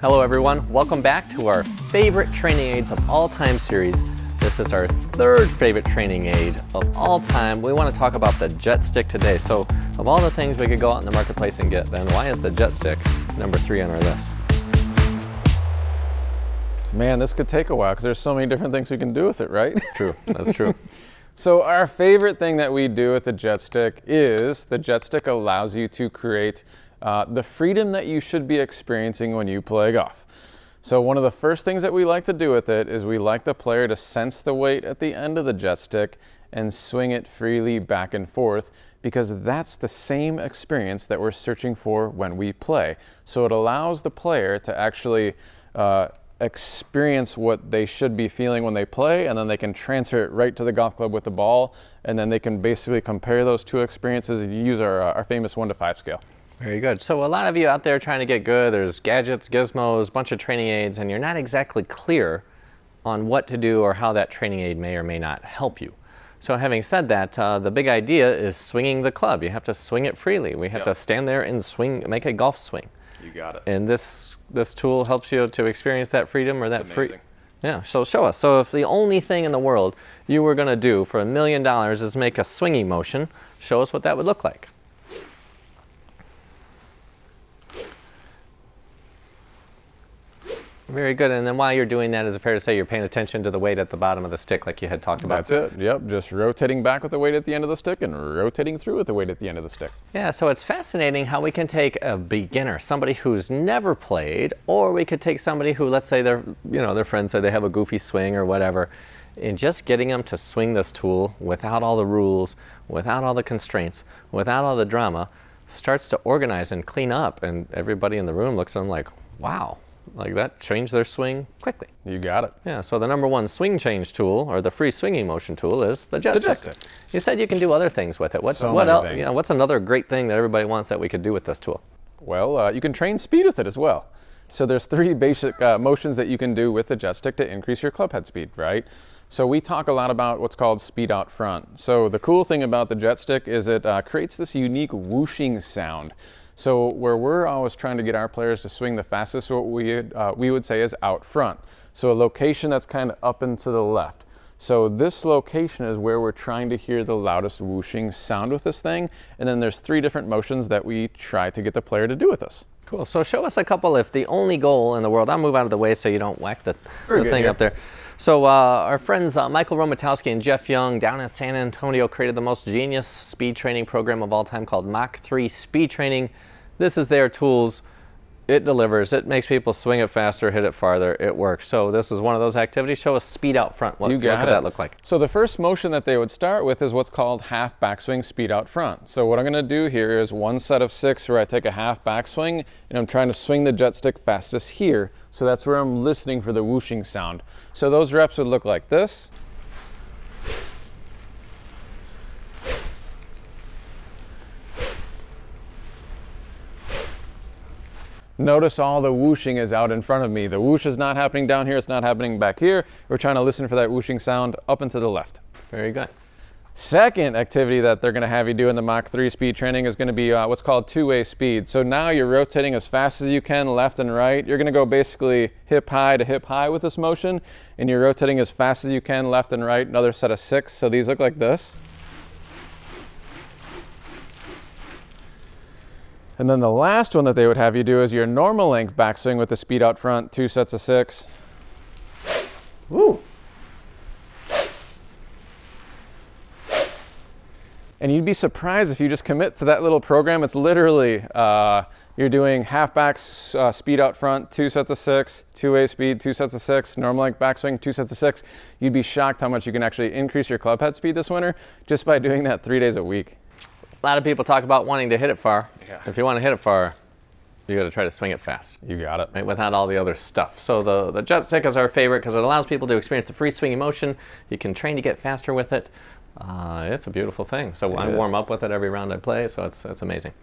Hello everyone, welcome back to our favorite training aids of all time series. This is our third favorite training aid of all time. We want to talk about the Jet Stick today. So of all the things we could go out in the marketplace and get, then why is the Jet Stick number three on our list? Man, this could take a while because there's so many different things we can do with it, right? True, that's true. so our favorite thing that we do with the Jet Stick is the Jet Stick allows you to create uh, the freedom that you should be experiencing when you play golf. So one of the first things that we like to do with it is we like the player to sense the weight at the end of the jet stick and swing it freely back and forth because that's the same experience that we're searching for when we play. So it allows the player to actually uh, experience what they should be feeling when they play and then they can transfer it right to the golf club with the ball and then they can basically compare those two experiences and use our, uh, our famous one to five scale. Very good. So a lot of you out there trying to get good, there's gadgets, gizmos, bunch of training aids, and you're not exactly clear on what to do or how that training aid may or may not help you. So having said that, uh, the big idea is swinging the club. You have to swing it freely. We have yep. to stand there and swing, make a golf swing. You got it. And this this tool helps you to experience that freedom or that free. Yeah. So show us. So if the only thing in the world you were going to do for a million dollars is make a swinging motion, show us what that would look like. Very good. And then while you're doing that, is it fair to say you're paying attention to the weight at the bottom of the stick like you had talked about? That's it. Yep. Just rotating back with the weight at the end of the stick and rotating through with the weight at the end of the stick. Yeah, so it's fascinating how we can take a beginner, somebody who's never played, or we could take somebody who, let's say their, you know, their friends say they have a goofy swing or whatever, and just getting them to swing this tool without all the rules, without all the constraints, without all the drama, starts to organize and clean up. And everybody in the room looks at them like, wow, like that, change their swing quickly. You got it. Yeah, so the number one swing change tool, or the free swinging motion tool, is the jet, the jet stick. stick. You said you can do other things with it. What's, so what else? You know, what's another great thing that everybody wants that we could do with this tool? Well, uh, you can train speed with it as well. So there's three basic uh, motions that you can do with the jet stick to increase your club head speed, right? So we talk a lot about what's called speed out front. So the cool thing about the jet stick is it uh, creates this unique whooshing sound. So where we're always trying to get our players to swing the fastest, what we, uh, we would say is out front. So a location that's kind of up and to the left. So this location is where we're trying to hear the loudest whooshing sound with this thing. And then there's three different motions that we try to get the player to do with us. Cool. So show us a couple if the only goal in the world, I'll move out of the way so you don't whack the, the thing here. up there. So uh, our friends uh, Michael Romatowski and Jeff Young down in San Antonio created the most genius speed training program of all time called Mach 3 Speed Training. This is their tools. It delivers. It makes people swing it faster, hit it farther. It works. So this is one of those activities. Show us speed out front. What, you got what could it. that look like? So the first motion that they would start with is what's called half backswing speed out front. So what I'm going to do here is one set of six where I take a half backswing and I'm trying to swing the jet stick fastest here. So that's where I'm listening for the whooshing sound. So those reps would look like this. Notice all the whooshing is out in front of me. The whoosh is not happening down here, it's not happening back here. We're trying to listen for that whooshing sound up and to the left. Very good. Second activity that they're going to have you do in the Mach 3 speed training is going to be uh, what's called two-way speed. So now you're rotating as fast as you can left and right. You're going to go basically hip high to hip high with this motion, and you're rotating as fast as you can left and right. Another set of six. So these look like this. And then the last one that they would have you do is your normal length backswing with the speed out front, two sets of six. Woo! And you'd be surprised if you just commit to that little program. It's literally, uh, you're doing half backs, uh, speed out front, two sets of six, two-way speed, two sets of six, normal length backswing, two sets of six. You'd be shocked how much you can actually increase your club head speed this winter just by doing that three days a week. A lot of people talk about wanting to hit it far. Yeah. If you want to hit it far, you got to try to swing it fast. You got it. Right, without all the other stuff. So the, the jet stick is our favorite because it allows people to experience the free swinging motion. You can train to get faster with it. Uh, it's a beautiful thing. So it I is. warm up with it every round I play, so it's, it's amazing.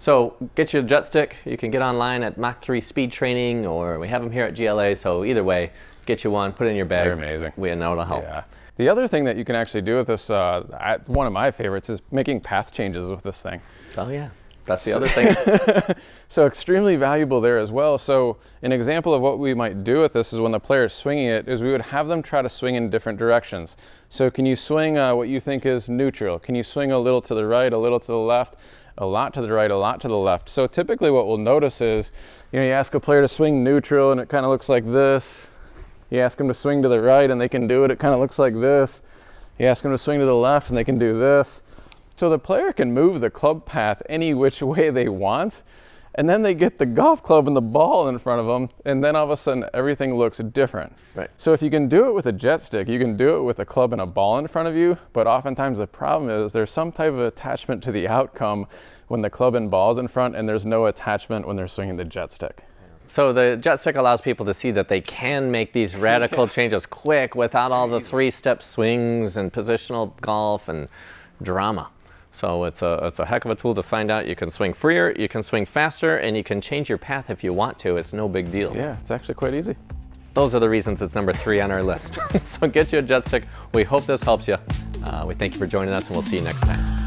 So get your jet stick. You can get online at Mach 3 Speed Training, or we have them here at GLA. So either way, get you one, put it in your bag. They're amazing. We know it'll help. Yeah. The other thing that you can actually do with this, uh, I, one of my favorites, is making path changes with this thing. Oh yeah. That's the other thing. so extremely valuable there as well. So an example of what we might do with this is when the player is swinging it is we would have them try to swing in different directions. So can you swing uh, what you think is neutral? Can you swing a little to the right, a little to the left, a lot to the right, a lot to the left? So typically what we'll notice is, you know, you ask a player to swing neutral and it kind of looks like this. You ask them to swing to the right and they can do it, it kind of looks like this. You ask them to swing to the left and they can do this. So the player can move the club path any which way they want, and then they get the golf club and the ball in front of them, and then all of a sudden everything looks different. Right. So if you can do it with a jet stick, you can do it with a club and a ball in front of you, but oftentimes the problem is there's some type of attachment to the outcome when the club and ball is in front, and there's no attachment when they're swinging the jet stick. So the jet stick allows people to see that they can make these radical changes quick without all the three-step swings and positional golf and drama. So it's a, it's a heck of a tool to find out. You can swing freer, you can swing faster, and you can change your path if you want to. It's no big deal. Yeah, it's actually quite easy. Those are the reasons it's number three on our list. so get you a jet stick. We hope this helps you. Uh, we thank you for joining us, and we'll see you next time.